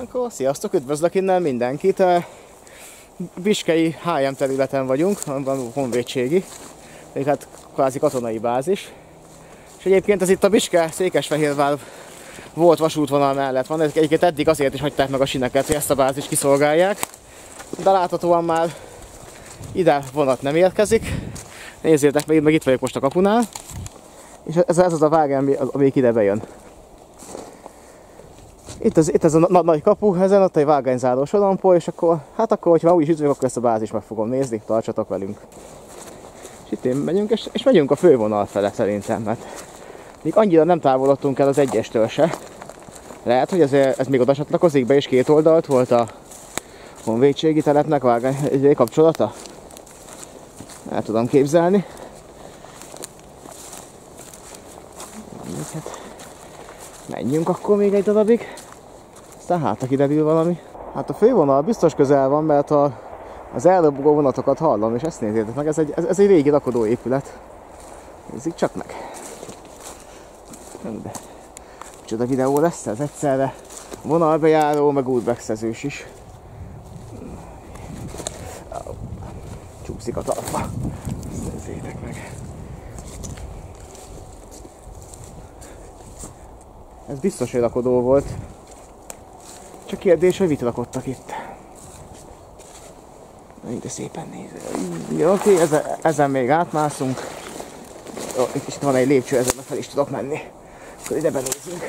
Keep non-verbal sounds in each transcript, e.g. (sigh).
Akkor sziasztok, üdvözlök innen mindenkit. Biskei HM területen vagyunk, van honvédségi, hát kvázi katonai bázis. És egyébként ez itt a Biske Székesfehérvár volt vasútvonal mellett van, egyébként eddig azért is hagyták meg a sineket, hogy ezt a bázis kiszolgálják. De láthatóan már ide vonat nem érkezik. Nézzétek meg, meg itt vagyok most a kapunál. És ez, ez az a vágány, ami ide bejön. Itt ez, itt ez a na nagy kapu, ezen ott egy vágányzáró sorompó, és akkor, hát akkor, hogyha úgyis üdvözlök, akkor ezt a bázis meg fogom nézni, tartsatok velünk. És itt én megyünk, és, és megyünk a fővonal fele szerintem, mert még annyira nem távolodtunk el az egyestől se. Lehet, hogy ez, ez még oda csatlakozik be, és két oldalt volt a honvédségi telepnek vágány egy kapcsolata. El tudom képzelni. Hát, menjünk akkor még egy darabig. Aztán hát, aki kiderül valami. Hát a fővonal biztos közel van, mert a, az eldobogó vonatokat hallom, és ezt nézzétek meg, ez egy, ez, ez egy régi rakodó épület. Nézzük csak meg. De csoda videó lesz ez egyszerre. Vonalbejáró, meg útbexezős is. Csúszik a talpa. Nézzétek meg. Ez biztos, hogy rakodó volt. Csak kérdés, hogy mit rakottak itt. De szépen néz. Jó, oké, ezen, ezen még átmászunk. Jó, itt is van egy lépcső, ezen fel is tudok menni. Akkor ide benézünk.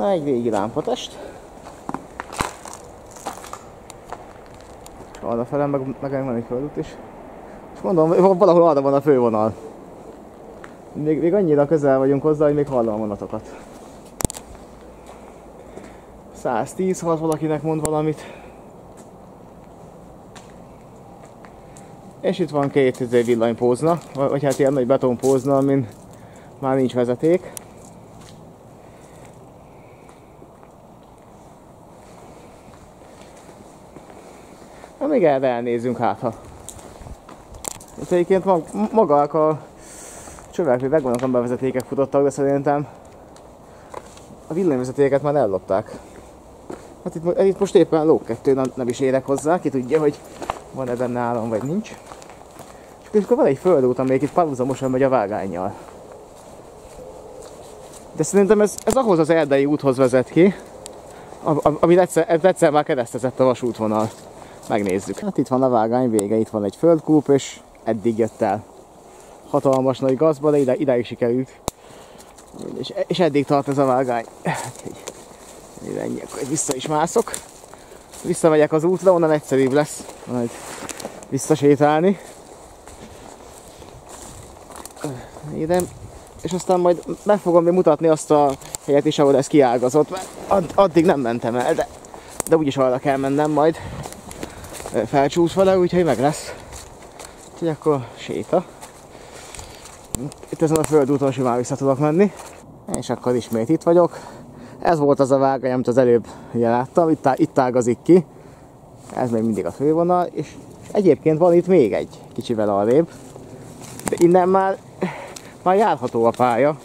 Na, egy régi lámpatest. És arra felem meg, meg van egy földút is. És mondom, valahol arra van a fővonal. Még, még annyira közel vagyunk hozzá, hogy még hallom a vonatokat. 110, ha valakinek mond valamit. És itt van két izé, villanypózna, vagy hát ilyen nagy betonpózna, amin már nincs vezeték. Még erre elnézünk hát, ha. Itt egyébként maga a csövek, hogy megvannak a bevezetékek futottak, de szerintem a villanyvezetéket már ellopták. Hát itt, itt most éppen lók kettő, nem, nem is érek hozzá, ki tudja, hogy van-e benne állam, vagy nincs. És akkor van egy földút, amelyik itt párhuzamosan megy a vágányjal. De szerintem ez, ez ahhoz az erdei úthoz vezet ki, ami egyszer, egyszer már keresztezett a vasútvonal. Megnézzük. Hát itt van a vágány vége, itt van egy földkúp, és eddig jött el. Hatalmas nagy gazba, de ide, ideig sikerült. És, és eddig tart ez a vágány. Ennyi, akkor vissza is mászok. Visszamegyek az útra, onnan egyszerűbb lesz majd visszasétálni. Ide, és aztán majd meg fogom mutatni azt a helyet is, ahol ez kiágazott, mert addig nem mentem el, de, de úgyis arra kell mennem majd felcsúsz vele, úgyhogy meg lesz. Úgyhogy akkor séta. Itt ezen a földúton simán vissza tudok menni. És akkor ismét itt vagyok. Ez volt az a vágány, amit az előbb láttam. Itt, itt ágazik ki. Ez még mindig a fővonal. És egyébként van itt még egy kicsivel arrébb. De innen már, már járható a pálya.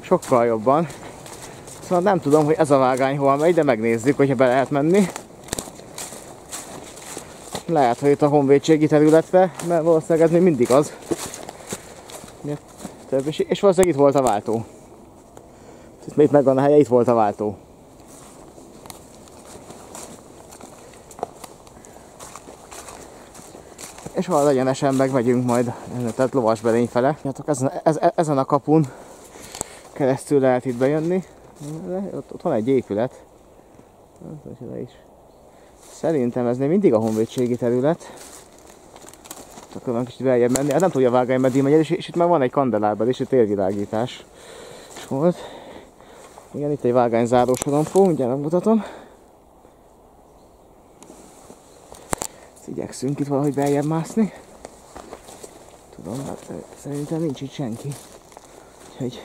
Sokkal jobban. Szóval nem tudom, hogy ez a vágány hol megy, de megnézzük, hogyha be lehet menni. Lehet, hogy itt a honvédségi területre, mert valószínűleg ez még mindig az. És, valószínűleg itt volt a váltó. Itt még megvan a helye, itt volt a váltó. És valahol egyenesen megmegyünk majd, tehát lovas belény fele. Ezen, ezen a kapun keresztül lehet itt bejönni. Ott, van egy épület. Nem tudom, is. Szerintem ez még mindig a honvédségi terület. Akkor van kicsit beljebb menni. Hát nem tudja vágány meddig megy, és, és itt már van egy kandelárban és egy térvilágítás is volt. Igen, itt egy vágányzáró sorompó, ugye megmutatom. Ezt igyekszünk itt valahogy beljebb mászni. Tudom, hát szerintem nincs itt senki. Úgyhogy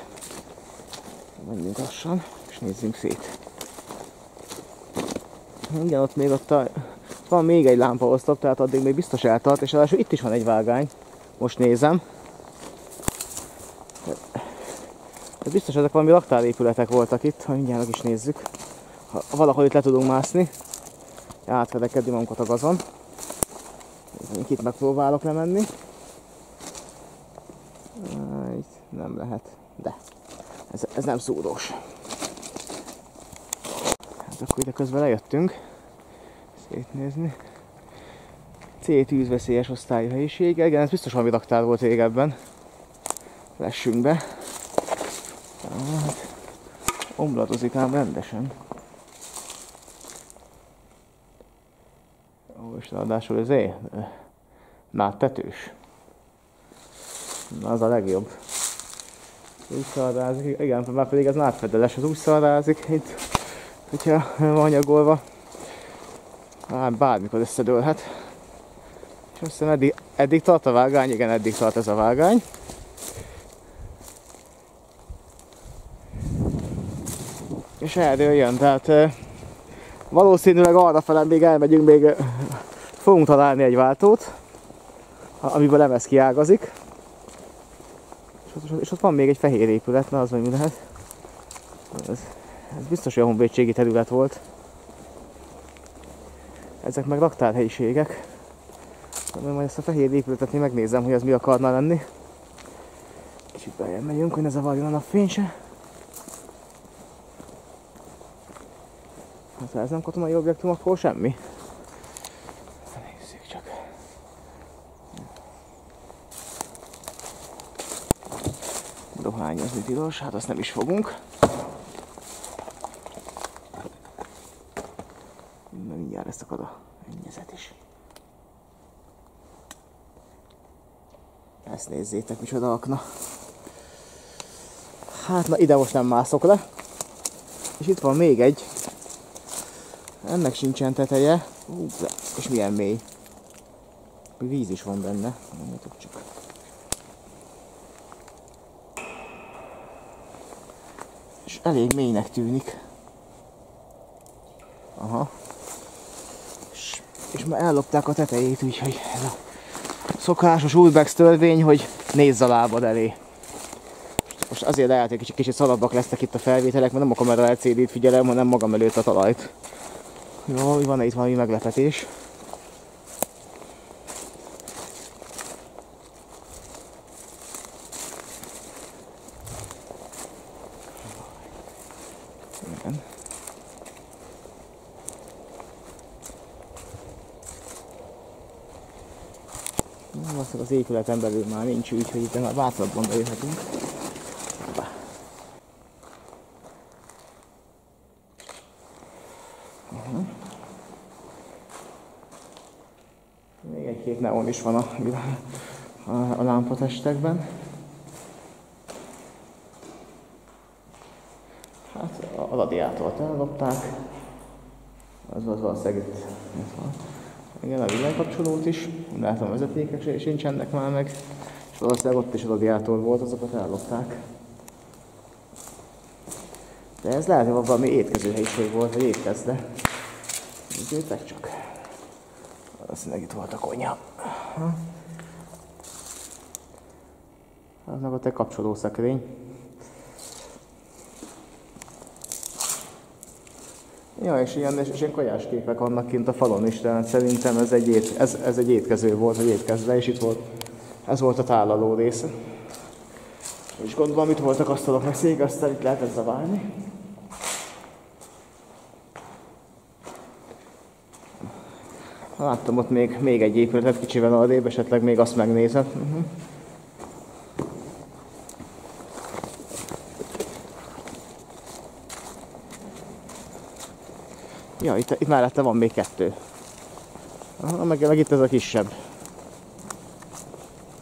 Menjünk lassan, és nézzünk szét. Igen, ott még ott a, van még egy lámpaosztop, tehát addig még biztos eltart, és ráadásul itt is van egy vágány. Most nézem. Ez biztos ezek valami raktárépületek voltak itt, ha mindjárt is nézzük. Ha valahol itt le tudunk mászni, átvedekedni magunkat a gazon. Itt megpróbálok lemenni. Nem lehet, de ez, ez nem szúrós. Akkor ide közben lejöttünk szétnézni. C tűzveszélyes osztályú helyiség. Igen, ez biztos valami raktár volt régebben. Lessünk be. Hát, omladozik ám rendesen. Ó, és ráadásul ez é, tetős. Na, az a legjobb. Úgy szaldázik, igen, már pedig ez nátfedeles, az úgy szaldázik, itt, hogyha van anyagolva. Hát bármikor összedőlhet. És azt hiszem eddig, eddig tart a vágány, igen, eddig tart ez a vágány. És erről jön, tehát valószínűleg arra fele még elmegyünk, még fogunk találni egy váltót, amiből lemez kiágazik. És ott, és ott van még egy fehér épület, na az vagy mi lehet. Ez, biztos, hogy a honvédségi terület volt. Ezek meg raktárhelyiségek. Majd ezt a fehér épületet én megnézem, hogy az mi akarna lenni. Kicsit beljebb megyünk, hogy ne zavarjon a napfény se. Hát ez nem katonai objektum, akkor semmi. Nézzük csak. Dohányozni tilos, hát azt nem is fogunk. Leszakad a mennyezet is. Ezt nézzétek, micsoda akna. Hát na ide most nem mászok le. És itt van még egy. Ennek sincsen teteje. Ú, de, és milyen mély. Víz is van benne. Nem csak. És elég mélynek tűnik. És már ellopták a tetejét, úgyhogy ez a szokásos Urbex törvény, hogy nézz a lábad elé. Most azért lehet, hogy kicsit, kicsit szalabbak lesznek itt a felvételek, mert nem a kamera LCD-t figyelem, hanem magam előtt a talajt. Jó, van-e itt valami meglepetés? Valószínűleg az épületen belül már nincs, úgyhogy itt már bátrabban bejöhetünk. Uh-huh. Még egy-két neon is van a, a, a lámpatestekben. Hát a radiátort ellopták. Az az valószínűleg itt van. Igen, a villanykapcsolót is, látom vezetékek sincsenek már meg, és valószínűleg ott is a radiátor volt, azokat ellopták. De ez lehet, hogy valami étkezőhelyiség volt, vagy étkezde. Nézzétek csak. Valószínűleg itt volt a konyha. Az meg ott egy kapcsolószekrény. Ja, és ilyen, és ilyen kajás képek vannak kint a falon is, tehát szerintem ez egy, ét, ez, ez egy étkező volt, vagy étkezve, és itt volt, ez volt a tálaló része. És gondolom, itt voltak asztalok, meg szék, aztán itt lehetett zaválni. Láttam ott még, még egy épületet kicsivel arrébb, esetleg még azt megnézem. Uh-huh. Ja, itt, itt mellette van még kettő. Aha, meg, meg itt ez a kisebb.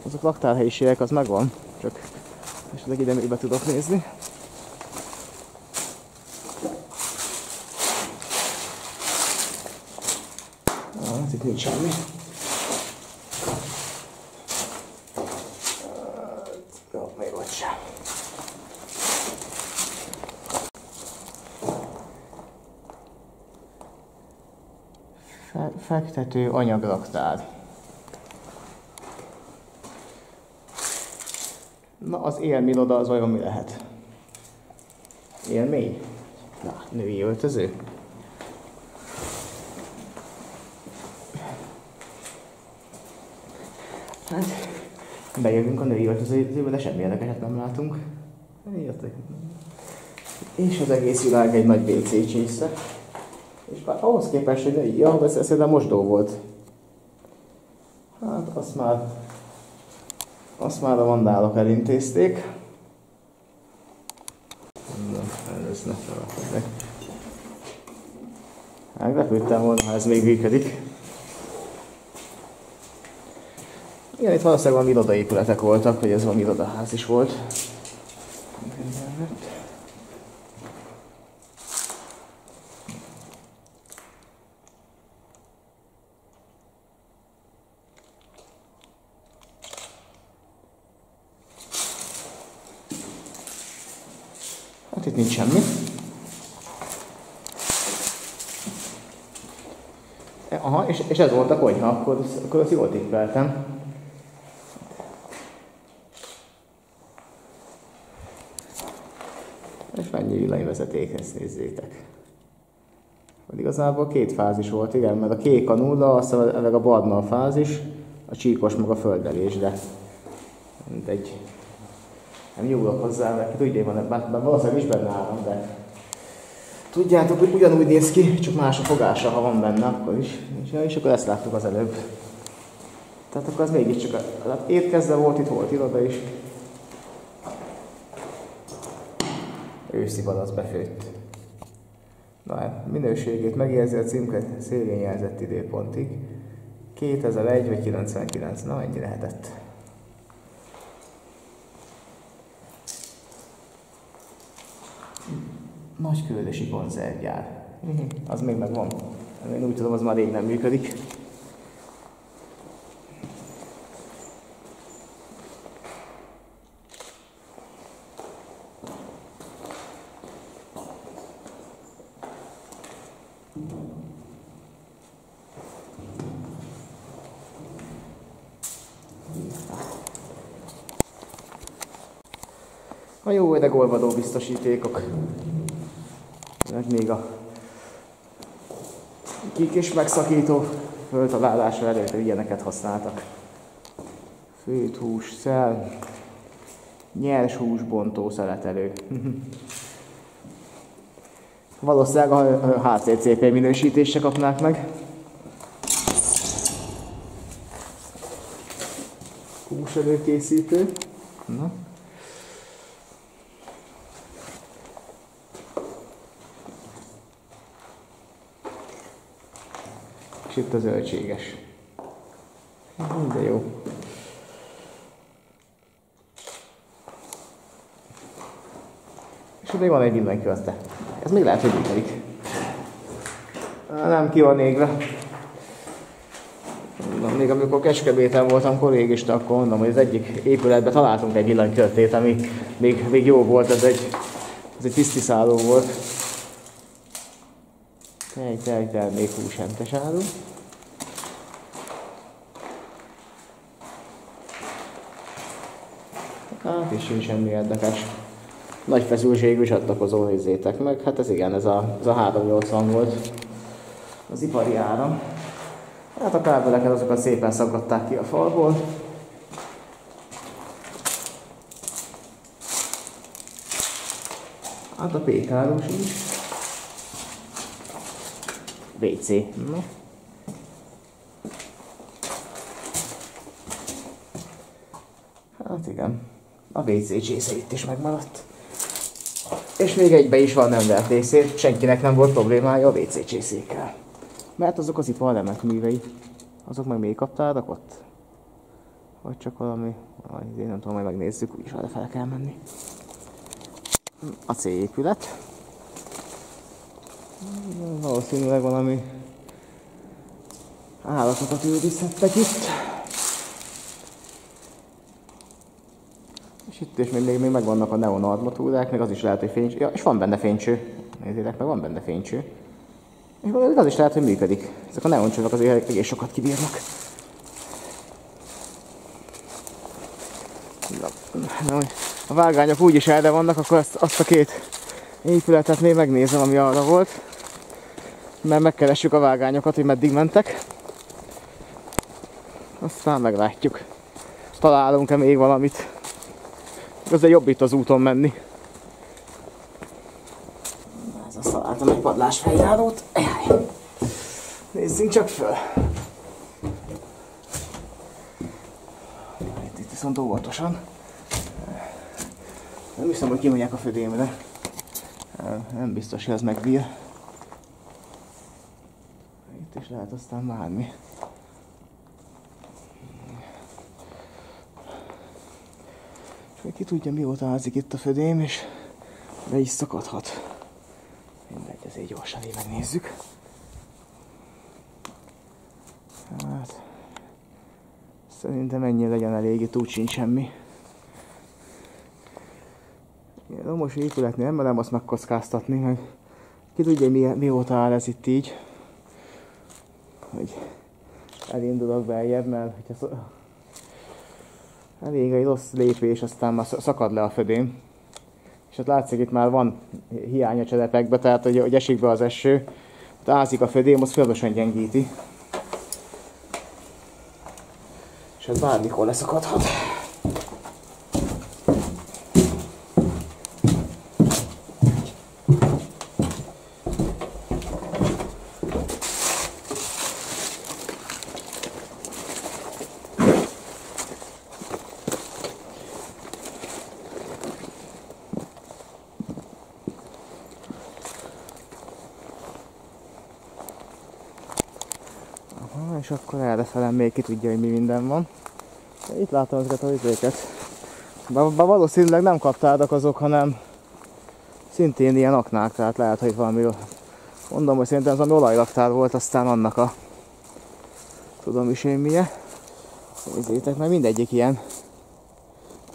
Azok laktárhelyiségek, az megvan. Csak esetleg ide még be tudok nézni. Ah, itt nincs semmi. Jó, még ott sem. Fe- fektető anyagraktár. Na, az élmiroda az olyan mi lehet? Élmény? Na, női öltöző? Hát, bejövünk a női öltözőbe, de semmi érdekeset nem látunk. Értek. És az egész világ egy nagy WC csésze. És bár ahhoz képest, hogy ez, ez szerintem mosdó volt. Hát azt már, azt már a vandálok elintézték. Ez ne feladják. Meglepődtem volna, ha ez még működik. Igen, itt valószínűleg valami irodaépületek voltak, vagy ez valami irodaház is volt. Hát itt nincs semmi. Aha, és, és ez volt a konyha, akkor, akkor azt jól tippeltem. És mennyi villanyvezeték, ezt nézzétek. Igazából két fázis volt, igen, mert a kék a nulla, aztán meg a barna a fázis, a csíkos meg a földelés, de mindegy. Nem nyúlok hozzá, mert tudja, van, bár, bár valószínűleg is benne áram, de tudjátok, hogy ugyanúgy néz ki, csak más a fogása, ha van benne, akkor is. És, és akkor ezt láttuk az előbb. Tehát akkor az mégiscsak, étkezde volt, itt volt iroda is. Őszi az befőtt. Na hát, minőségét megjelzi a címke szélén jelzett időpontig. 2001 vagy 99, na ennyi lehetett. Nagy küldösi konzervgyár. Az még megvan. Én úgy tudom, az már rég nem működik. A jó öreg olvadó biztosítékok. Meg még a kik és megszakító föltalálása előtt ilyeneket használtak. Főt hús, szel, nyers húsbontó szeletelő. (laughs) Valószínűleg a HCCP minősítésre kapnák meg. Hús előkészítő. Na. És itt a zöldséges. De jó. És még van egy villanykörte. Ez még lehet, hogy működik. Nem ki van égve. Mondom, még amikor Kecskebéten voltam kollégista, akkor mondom, hogy az egyik épületben találtunk egy villanykörtét, ami még, még jó volt, ez egy, ez egy tisztiszálló volt. Tej, tej, tej, még húsentes áru. Hát és sincs semmi érdekes. Nagy feszültségű csatlakozó nézzétek meg. Hát ez igen, ez a, ez a 380 volt. Az ipari áram. Hát a kábeleket azokat szépen szaggatták ki a falból. Hát a pékáró sincs. WC. No. Hát igen. A WC csésze itt is megmaradt. És még egybe is van nem vert senkinek nem volt problémája a WC csészékkel. Mert azok az van remek művei. Azok meg még kaptárak ott? Vagy csak valami, én nem tudom, majd megnézzük, úgyis arra fel kell menni. A C épület. Valószínűleg valami állatokat őrizhettek itt. És itt is még, még, még megvannak a neon armatúrák, meg az is lehet, hogy fénycső. Ja, és van benne fénycső. Nézzétek meg, van benne fénycső. És az is lehet, hogy működik. Ezek a neoncsövek azért egész sokat kibírnak. Na, a vágányok úgyis erre vannak, akkor azt, azt a két épületet még megnézem, ami arra volt. Mert megkeressük a vágányokat, hogy meddig mentek. Aztán meglátjuk. Találunk-e még valamit. Azért jobb itt az úton menni. Ez azt találtam egy padlás feljárót. Nézzünk csak föl. Itt, itt viszont óvatosan. Nem hiszem, hogy kimegyek a födémre. Nem biztos, hogy ez megbír. Itt is lehet aztán várni. És ki tudja mióta házik itt a födém, és be is szakadhat. Mindegy, ezért gyorsan így megnézzük. Hát, szerintem ennyi legyen elég, itt úgy sincs semmi. Ilyen most épületnél nem merem azt megkockáztatni, meg ki tudja, mi, mióta áll ez itt így. Hogy elindulok beljebb, mert hogyha elég egy rossz lépés, aztán már szakad le a födém. És ott látszik, itt már van hiány a cselepekbe, tehát hogy, hogy esik be az eső, ázik a födém, az folyamatosan gyengíti. És ez bármikor leszakadhat. Akkor errefelem még ki tudja, hogy mi minden van. Itt látom ezeket a izéket. Bár valószínűleg nem kaptádak azok, hanem szintén ilyen aknák, tehát lehet, hogy valami, mondom, hogy szerintem ez ami olajraktár volt, aztán annak a tudom is én milyen. Nézzétek, mert mindegyik ilyen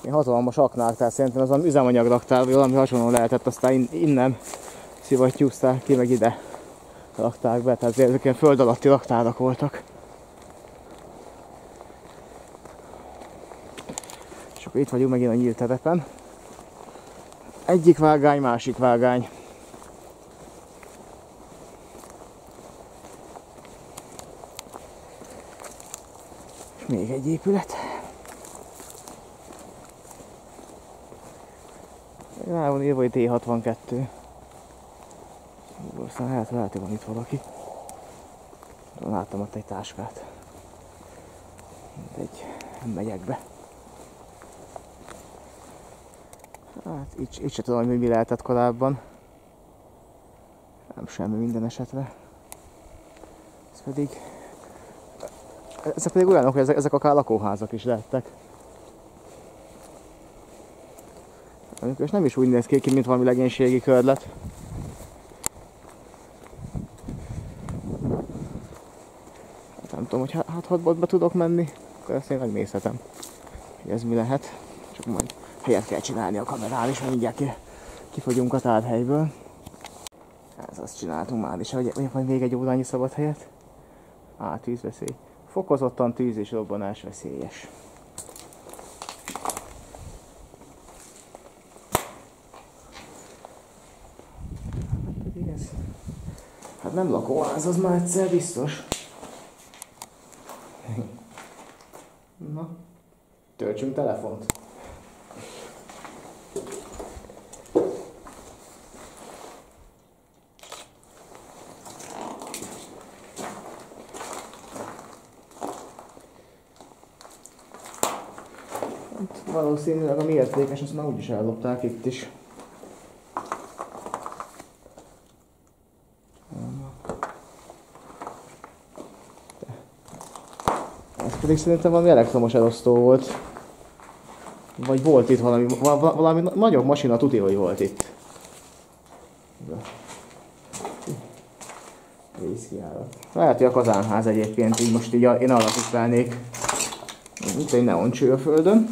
ilyen hatalmas aknák, tehát szerintem az a üzemanyagraktár, vagy valami hasonló lehetett, aztán innen szivattyúzták ki, meg ide rakták be, tehát ezek ilyen föld alatti raktárak voltak. Akkor itt vagyunk megint a nyílt terepen. Egyik vágány, másik vágány. És még egy épület. Rá van írva, hogy T62. Aztán lehet, lehet, hogy van itt valaki. Láttam ott egy táskát. Egy megyek be. Hát így, így se tudom, hogy mi lehetett korábban. Nem semmi minden esetre. Ez pedig... Ezek pedig olyanok, hogy ezek, ezek akár lakóházak is lehettek. És nem is úgy néz ki, mint valami legénységi körlet. Nem tudom, hogy hát ha be tudok menni, akkor ezt én megnézhetem, hogy ez mi lehet. Csak majd helyet kell csinálni a kamerán mert mindjárt kifogyunk a tárhelyből. Ez azt csináltunk már is, hogy majd még egy órányi szabad helyet. Á, tűzveszély. Fokozottan tűz és robbanás veszélyes. Hát nem lakóház, az már egyszer biztos. Na, töltsünk telefont. Hát, valószínűleg a értékes, azt már úgyis ellopták itt is. pedig szerintem valami elektromos elosztó volt. Vagy volt itt valami, valami nagyobb masina tudja, hogy volt itt. Lehet, hogy a kazánház egyébként, így most így én arra tisztelnék. Itt egy neoncső a földön.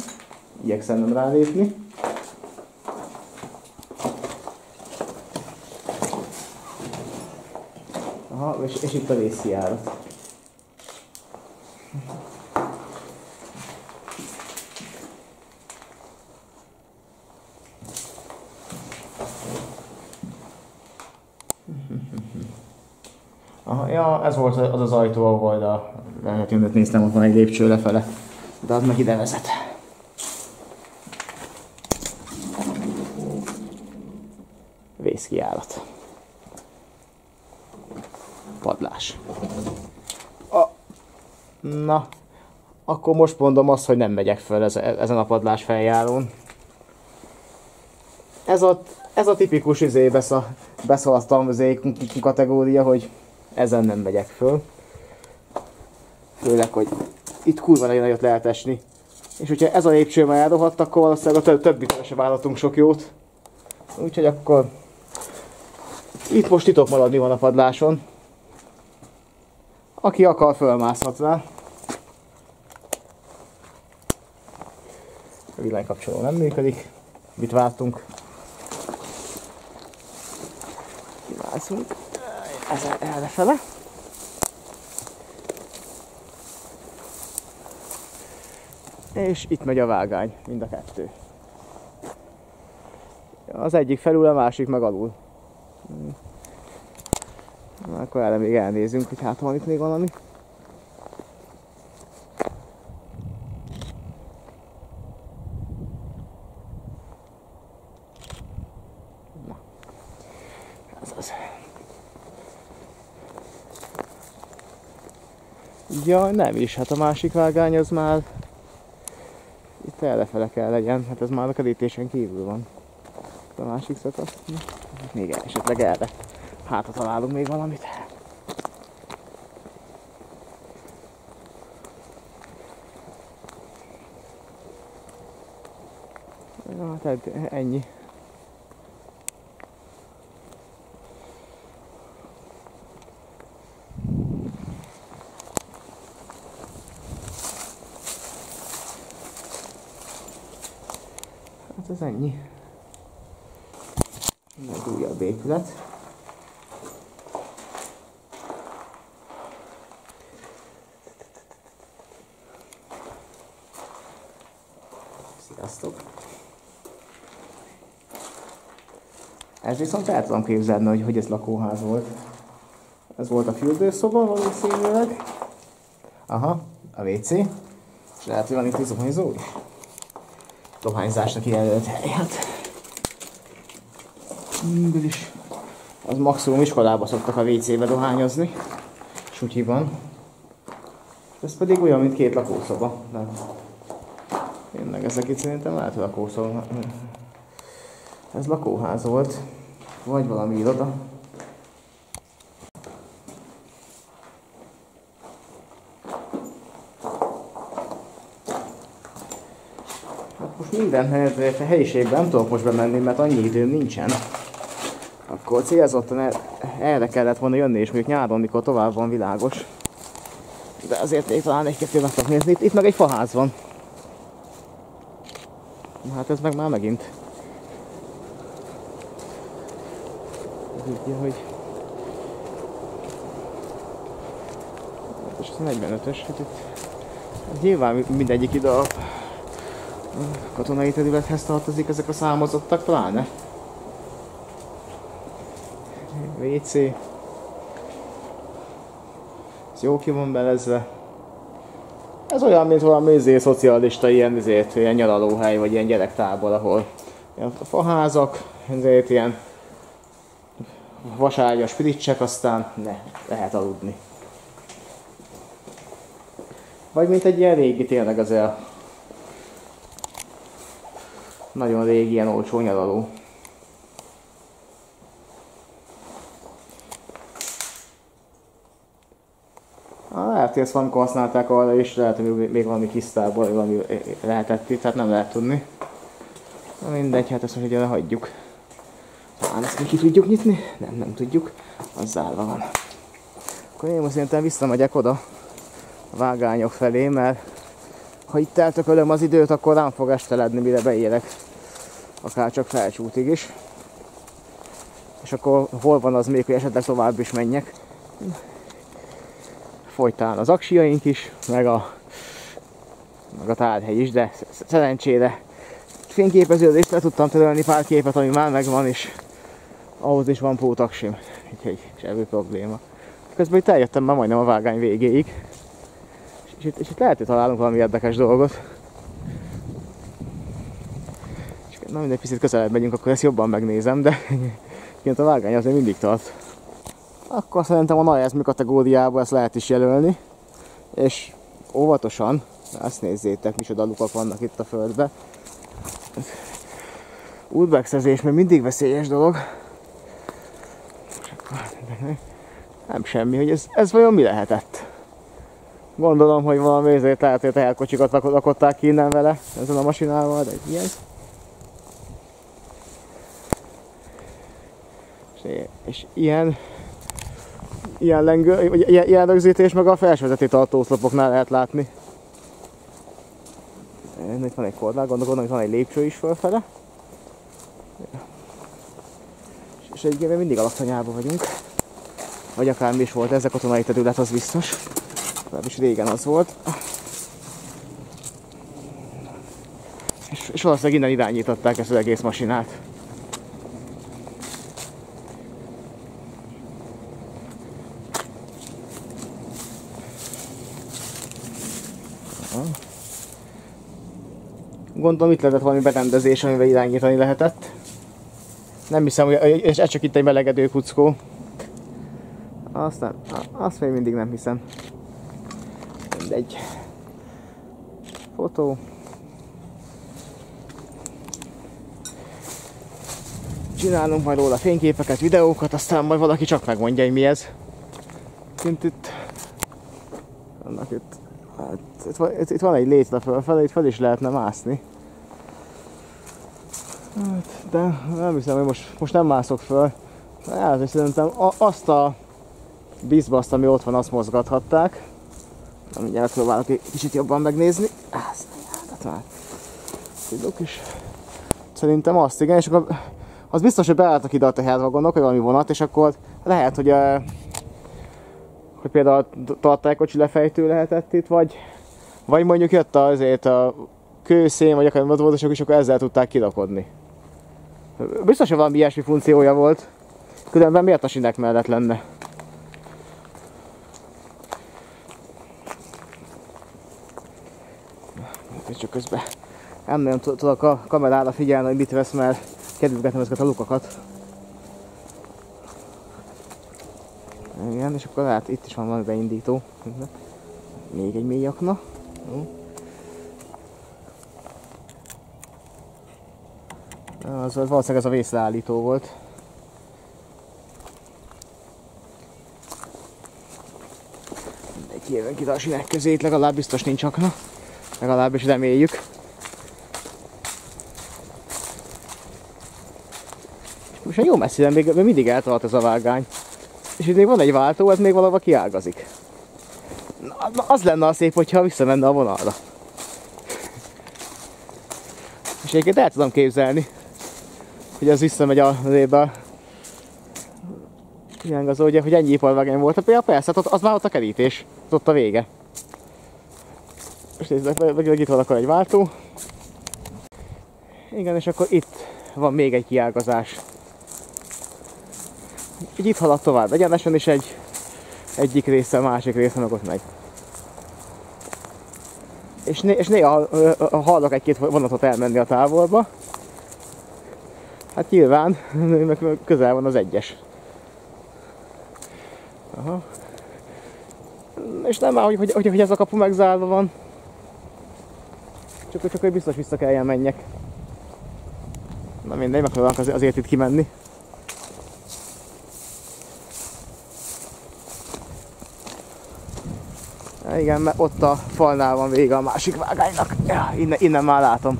Igyekszem nem rálépni. Aha, és, és itt a vészkijárat. Aha, ja, ez volt az az ajtó, ahol a lehetőmet néztem, ott van egy lépcső lefele. De az meg ide vezet. Vészkijárat. Padlás. A... Na, akkor most mondom azt, hogy nem megyek föl ezen a padlás feljárón. Ez a, ez a tipikus izé beszal, beszaladtam kategória, hogy ezen nem megyek föl. Főleg, hogy itt kurva nagyon nagyot lehet esni. És hogyha ez a lépcső már elrohadt, akkor valószínűleg a több, többi se vállaltunk sok jót. Úgyhogy akkor itt most titok maradni van a padláson. Aki akar, fölmászhat rá. A villanykapcsoló nem működik. Mit vártunk? Kimászunk. Ez errefele. És itt megy a vágány, mind a kettő. Az egyik felül, a másik meg alul. Na, akkor erre még elnézünk, hogy hát van itt még valami. Na. Ez az. Ja, nem is, hát a másik vágány az már itt errefele kell legyen, hát ez már a kerítésen kívül van. A másik szakasz. Még esetleg erre. Hát, ha találunk még valamit. Ja, tehát ennyi. Hát ez ennyi. Egy újabb épület. Sziasztok! Ez viszont el tudom képzelni, hogy, hogy ez lakóház volt. Ez volt a fürdőszoba valószínűleg. Aha, a WC. És lehet, hogy van itt zuhanyzó is. Dohányzásnak kijelölt helyet. Mindig is. Az maximum iskolába szoktak a WC-be dohányozni. Sutyiban. Ez pedig olyan, mint két lakószoba. De Tényleg ezek itt szerintem lehet lakószoba. Ez lakóház volt. Vagy valami iroda. Hát most minden helyiségben nem tudok most bemenni, mert annyi időm nincsen. Akkor célzottan erre kellett volna jönni, és mondjuk nyáron, mikor tovább van világos. De azért még talán egy-kettő meg tudok nézni. Itt, itt meg egy faház van. Hát ez meg már megint. Tudja, hogy... És ez 45-ös, hát itt... Hát nyilván mindegyik ide a katonai területhez tartozik ezek a számozottak, pláne. WC. Ez jó ki van belezve. Ez olyan, mint valami izé, szocialista ilyen, ezért, ilyen nyaralóhely, vagy ilyen gyerektábor, ahol ilyen faházak, ezért ilyen vaságyas piricsek, aztán ne, lehet aludni. Vagy mint egy ilyen régi, tényleg az a nagyon régi, ilyen olcsó nyaraló. Hogy ezt valamikor használták arra is, lehet, hogy még valami kis tából, valami lehetett itt, tehát nem lehet tudni. Na mindegy, hát ezt most egyre hagyjuk. Talán ezt még ki tudjuk nyitni? Nem, nem tudjuk. Az zárva van. Akkor én most szerintem visszamegyek oda a vágányok felé, mert ha itt eltökölöm az időt, akkor rám fog esteledni, mire beérek. Akár csak felcsútig is. És akkor hol van az még, hogy esetleg tovább is menjek. Folytán az aksiaink is, meg a, meg a tárhely is, de szerencsére fényképeződést le tudtam törölni pár képet, ami már megvan, és ahhoz is van pótaksim, úgyhogy semmi probléma. Közben itt eljöttem már majdnem a vágány végéig, és itt, és itt lehet, hogy találunk valami érdekes dolgot. És na mindegy, picit közelebb megyünk, akkor ezt jobban megnézem, de (laughs) kint a vágány azért mindig tart. Akkor szerintem a Naezmi kategóriába ezt lehet is jelölni, és óvatosan, azt nézzétek, micsoda lukak vannak itt a földbe. Útbexezés még mindig veszélyes dolog. Nem semmi, hogy ez, ez vajon mi lehetett? Gondolom, hogy valami ezért lehet, hogy teherkocsikat lakották ki innen vele, ezen a masinával, de ilyen. És, és ilyen, ilyen, lengő, vagy ilyen, ilyen rögzítés meg a felsővezeti tartószlopoknál lehet látni. Itt van egy korlát, gondolom, hogy van egy lépcső is fölfele. És egyébként mindig alaktanyában vagyunk. Vagy akármi is volt, ez a katonai terület, az biztos. Legalábbis régen az volt. És, és valószínűleg innen irányították ezt az egész masinát. Gondolom itt lehetett valami berendezés, amivel irányítani lehetett. Nem hiszem, hogy és ez csak itt egy melegedő kuckó. Azt nem, azt még mindig nem hiszem. Mindegy. Fotó. Csinálunk majd róla fényképeket, videókat, aztán majd valaki csak megmondja, hogy mi ez. Kint itt... Itt... Itt, itt, van egy létre fölfele, itt fel is lehetne mászni. Hát, de nem hiszem, hogy most, most nem mászok föl. Hát, és szerintem azt a bizbaszt, ami ott van, azt mozgathatták. Na, mindjárt próbálok egy kicsit jobban megnézni. Ezt hát már tudok is. Szerintem azt, igen, és akkor az biztos, hogy beálltak ide a tehervagonok, vagy valami vonat, és akkor lehet, hogy, a, hogy például a tartálykocsi lefejtő lehetett itt, vagy, vagy mondjuk jött azért a kőszén, vagy akár mozdulások, és akkor ezzel tudták kilakodni. Biztos, hogy valami ilyesmi funkciója volt. Különben miért a sinek mellett lenne? Csak közben nem nagyon tudok a kamerára figyelni, hogy mit vesz, mert kedvülgetem ezeket a lukakat. Igen, és akkor hát itt is van valami beindító. Még egy mély akna. Az valószínűleg ez a vészleállító volt. Mindenki jövünk ide a sinek közé, legalább biztos nincs akna. Legalábbis reméljük. Most jó messzire, még, még mindig eltart ez a vágány. És itt még van egy váltó, ez még valahol kiágazik. Na, az lenne a szép, hogyha visszamenne a vonalra. És egyébként el tudom képzelni, hogy az visszamegy a rébe. Ilyen az ugye, hogy ennyi iparvágány volt. Ja, persze, hát ott, az már ott a kerítés. Ott a vége. Most nézzük, meg itt van akkor egy váltó. Igen, és akkor itt van még egy kiágazás. Így itt halad tovább egyenesen, és egy egyik része, másik része meg ott megy. És, né és néha hallok egy-két vonatot elmenni a távolba. Hát nyilván, (laughs) meg közel van az egyes. Aha. És nem már, hogy, hogy, hogy, ez a kapu megzárva van. Csak, csak hogy biztos vissza kelljen menjek. Na mindegy, megpróbálok azért itt kimenni. Igen, mert ott a falnál van vége a másik vágánynak. Ja, innen, innen már látom.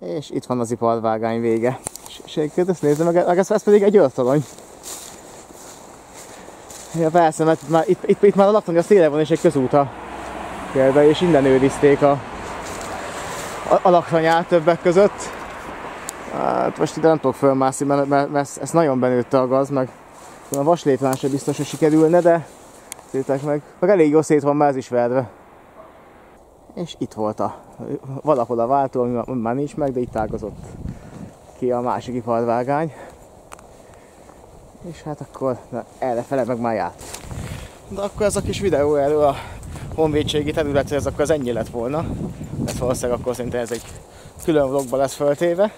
És itt van az iparvágány vége. Egyébként ezt nézze meg, meg ez, ez pedig egy őrtorony. Ja persze, mert már, itt, itt, itt már a laktanya a széle van és egy közúta. Például, és innen őrizték a, a, a laktanyát többek között. Hát most ide nem tudok fölmászni, mert, mert, mert ez nagyon benőtte a gaz, meg A vaslétván sem biztos, hogy sikerülne, de szétek meg. Meg elég jó szét van már ez is verve. És itt volt a, valahol a váltó, ami már nincs meg, de itt ágazott ki a másik iparvágány. És hát akkor na, errefele meg már járt. De akkor ez a kis videó erről a honvédségi területre, ez akkor az ennyi lett volna. Ez valószínűleg akkor szerintem ez egy külön vlogba lesz föltéve.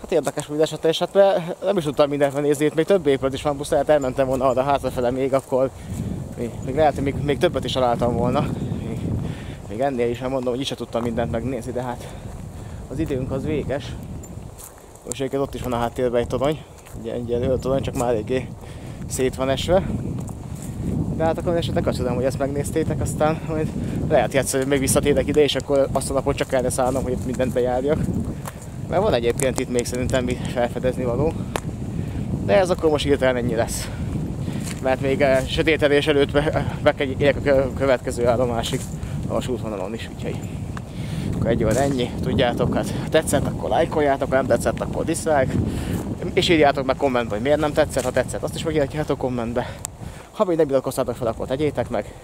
Hát érdekes hogy eset, és hát nem is tudtam mindent nézni, itt még több épület is van, plusz lehet elmentem volna arra hátrafele még, akkor még, még lehet, hogy még, még többet is találtam volna. Még, még ennél is, mondom, hogy is se tudtam mindent megnézni, de hát az időnk az véges. Most ott is van a háttérben egy torony, ugye egy ilyen torony, csak már eléggé szét van esve. De hát akkor esetleg tudom, hogy ezt megnéztétek, aztán majd lehet játszani, hogy még visszatérek ide, és akkor azt a napot csak erre szállnom, hogy itt mindent bejárjak. Mert van egyébként itt még szerintem mi felfedezni való. De ez akkor most hirtelen ennyi lesz. Mert még a eh, sötétedés előtt be, be kell érek a következő állomásig a vasútvonalon is, úgyhogy akkor egy óra ennyi, tudjátok, hát tetszett, akkor lájkoljátok, ha nem tetszett, akkor dislike, és írjátok meg kommentbe, hogy miért nem tetszett, ha tetszett, azt is megírhatjátok kommentbe. Ha még nem iratkoztatok fel, akkor tegyétek meg.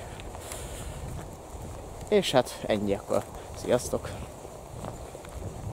És hát ennyi akkor. Sziasztok!